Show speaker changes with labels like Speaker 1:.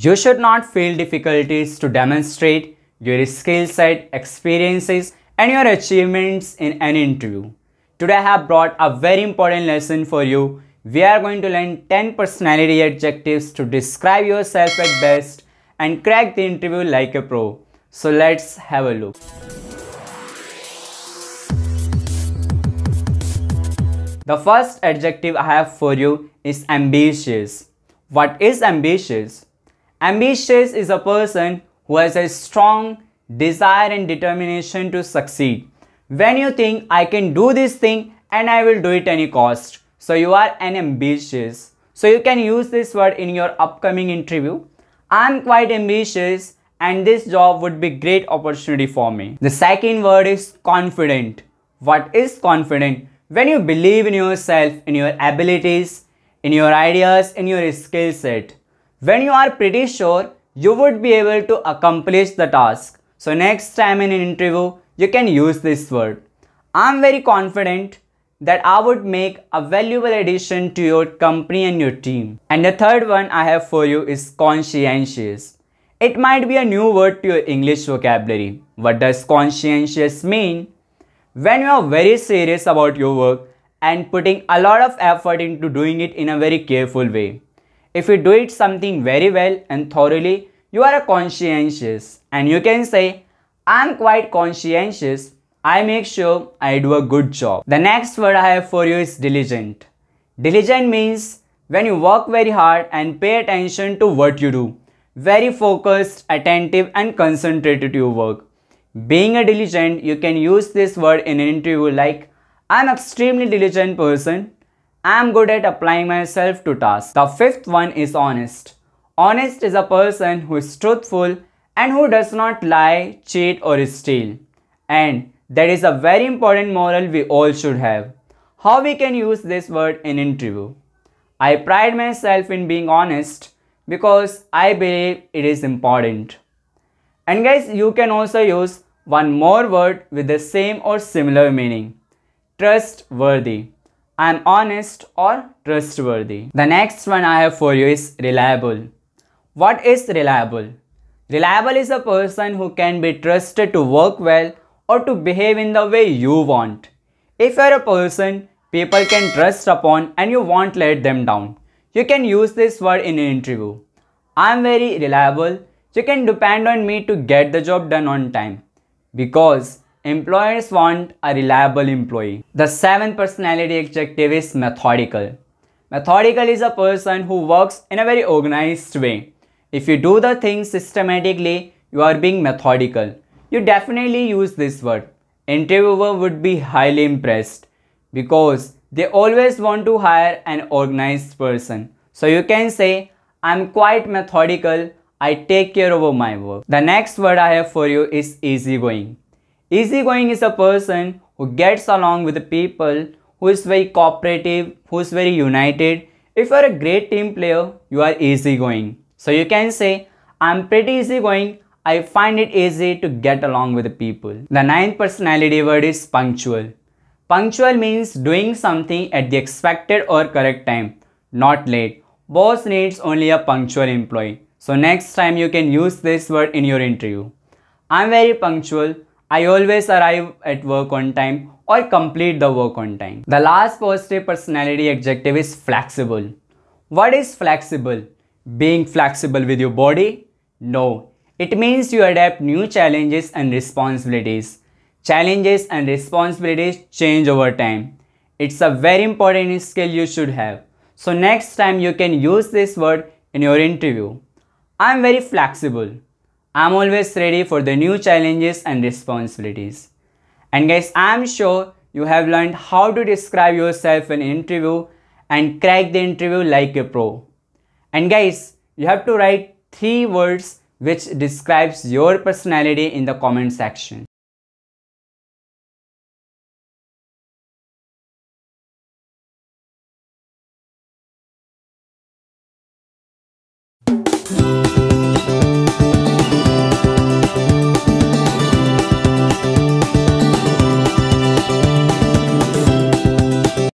Speaker 1: You should not feel difficulties to demonstrate your skill set, experiences and your achievements in an interview. Today I have brought a very important lesson for you. We are going to learn 10 personality adjectives to describe yourself at best and crack the interview like a pro. So let's have a look. The first adjective I have for you is ambitious. What is ambitious? Ambitious is a person who has a strong desire and determination to succeed. When you think I can do this thing and I will do it any cost. So you are an ambitious. So you can use this word in your upcoming interview. I'm quite ambitious and this job would be great opportunity for me. The second word is confident. What is confident? When you believe in yourself, in your abilities, in your ideas, in your skill set when you are pretty sure you would be able to accomplish the task. So next time in an interview, you can use this word. I'm very confident that I would make a valuable addition to your company and your team. And the third one I have for you is conscientious. It might be a new word to your English vocabulary. What does conscientious mean? When you are very serious about your work and putting a lot of effort into doing it in a very careful way. If you do it something very well and thoroughly, you are a conscientious and you can say, I'm quite conscientious. I make sure I do a good job. The next word I have for you is diligent. Diligent means when you work very hard and pay attention to what you do. Very focused, attentive and concentrated to your work. Being a diligent, you can use this word in an interview like, I'm extremely diligent person I am good at applying myself to tasks. The fifth one is honest. Honest is a person who is truthful and who does not lie, cheat or steal. And that is a very important moral we all should have. How we can use this word in interview? I pride myself in being honest because I believe it is important. And guys, you can also use one more word with the same or similar meaning. Trustworthy. I am honest or trustworthy. The next one I have for you is reliable. What is reliable? Reliable is a person who can be trusted to work well or to behave in the way you want. If you are a person people can trust upon and you won't let them down, you can use this word in an interview. I am very reliable. You can depend on me to get the job done on time because Employers want a reliable employee. The seventh personality adjective is methodical. Methodical is a person who works in a very organized way. If you do the things systematically, you are being methodical. You definitely use this word. Interviewer would be highly impressed because they always want to hire an organized person. So you can say, I'm quite methodical. I take care of my work. The next word I have for you is easygoing. Easygoing is a person who gets along with the people, who is very cooperative, who is very united. If you are a great team player, you are easygoing. So you can say, I'm pretty easygoing. I find it easy to get along with the people. The ninth personality word is punctual. Punctual means doing something at the expected or correct time, not late. Boss needs only a punctual employee. So next time you can use this word in your interview. I'm very punctual. I always arrive at work on time or complete the work on time. The last positive personality adjective is flexible. What is flexible? Being flexible with your body? No. It means you adapt new challenges and responsibilities. Challenges and responsibilities change over time. It's a very important skill you should have. So next time you can use this word in your interview. I'm very flexible. I'm always ready for the new challenges and responsibilities. And guys, I'm sure you have learned how to describe yourself in an interview and crack the interview like a pro. And guys, you have to write three words which describes your personality in the comment section.